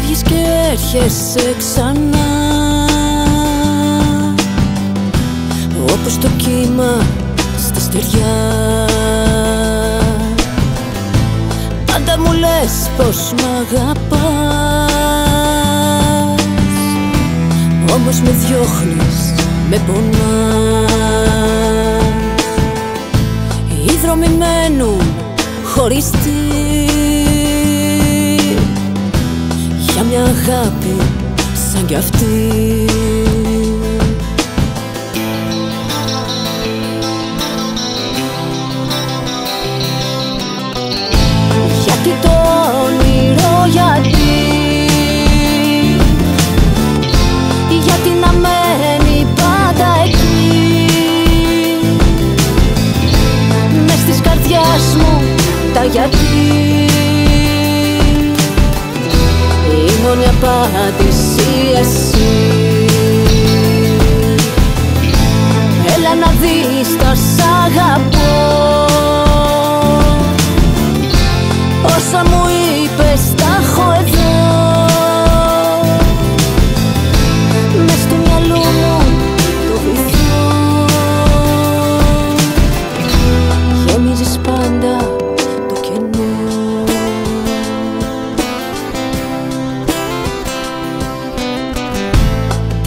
Φεύγεις και έρχεσαι ξανά. Όπως το κύμα στη στεριά. Πάντα μου λες πως μ' αγαπάς. Όμως με διώχνεις, με πονάς. Οι δρόμοι μένουν χωριστοί αγάπη σαν κι αυτή. Γιατί το όνειρο γιατί; Γιατί να μένει πάντα εκεί; Μες της καρδιάς μου τα γιατί απάντηση εσύ Έλα να δεις τα σ' αγαπώ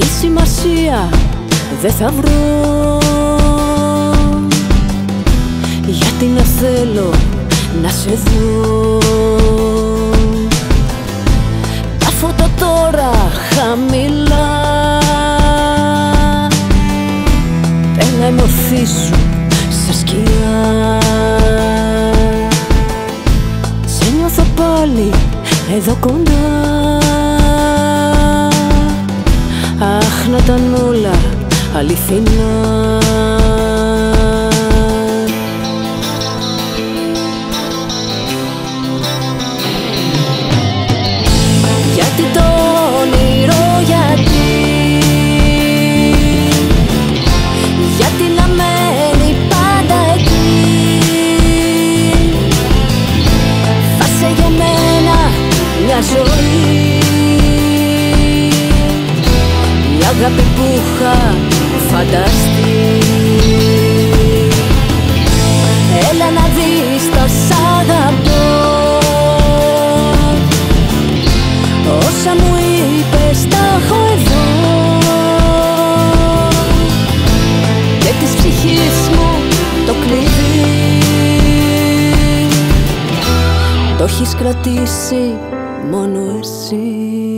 Τι σημασία. Δεν θα βρω. Γιατί να θέλω να σε δω. Τα φώτα τώρα χαμηλά. Πένα η μορφή σου σαν σκιά. Σε νιώθω πάλι εδώ κοντά Αχ να ήταν όλα αληθινά. Γιατί το όνειρο γιατί; Γιατί να μένει πάντα εκεί; Φάσε για μένα μια ζωή αγάπη που είχα φανταστεί. Έλα να δεις τα σ' αγαπώ. Όσα μου είπες τα έχω εδώ. Και της ψυχής μου το κλειδί. Το έχεις κρατήσει μόνο εσύ